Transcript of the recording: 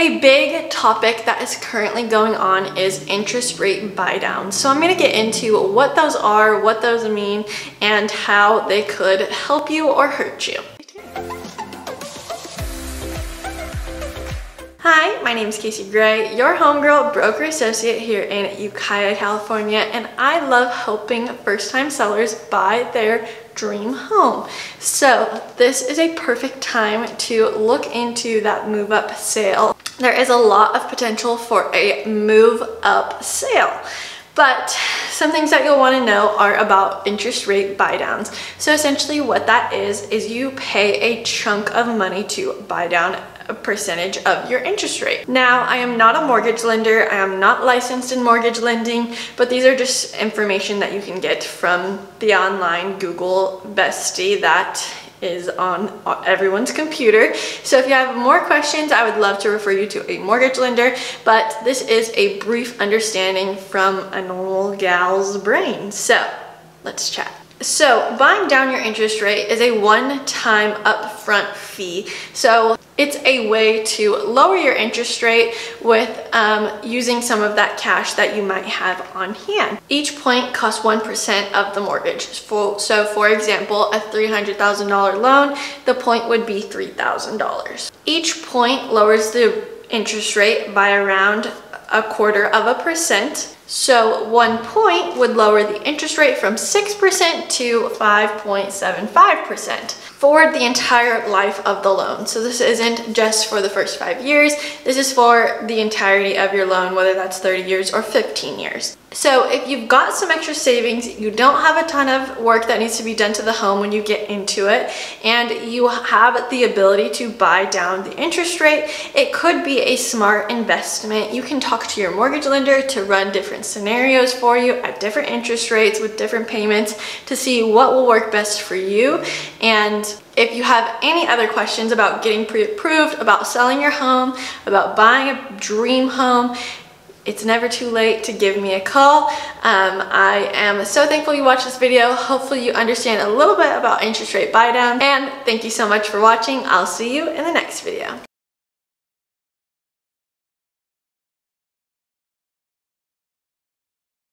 A big topic that is currently going on is interest rate buy downs. So I'm going to get into what those are, what those mean, and how they could help you or hurt you. Hi, my name is Kasie Gray, your homegirl broker associate here in Ukiah, California, and I love helping first-time sellers buy their dream home. So this is a perfect time to look into that move up sale. There is a lot of potential for a move up sale. But some things that you'll want to know are about interest rate buy downs. So essentially what that is, is you pay a chunk of money to buy down percentage of your interest rate. Now, I am not a mortgage lender. I am not licensed in mortgage lending, but these are just information that you can get from the online Google bestie that is on everyone's computer. So if you have more questions, I would love to refer you to a mortgage lender, but this is a brief understanding from a normal gal's brain. So let's chat. So buying down your interest rate is a one-time upfront fee. So it's a way to lower your interest rate with um, using some of that cash that you might have on hand. Each point costs 1% of the mortgage. So for example, a $300,000 loan, the point would be $3,000. Each point lowers the interest rate by around a quarter of a percent. So one point would lower the interest rate from 6% to 5.75% for the entire life of the loan. So this isn't just for the first five years, this is for the entirety of your loan, whether that's 30 years or 15 years. So if you've got some extra savings, you don't have a ton of work that needs to be done to the home when you get into it, and you have the ability to buy down the interest rate, it could be a smart investment. You can talk to your mortgage lender to run different scenarios for you at different interest rates with different payments to see what will work best for you. And if you have any other questions about getting pre-approved, about selling your home, about buying a dream home, it's never too late to give me a call. Um, I am so thankful you watched this video. Hopefully you understand a little bit about interest rate buy down and thank you so much for watching. I'll see you in the next video.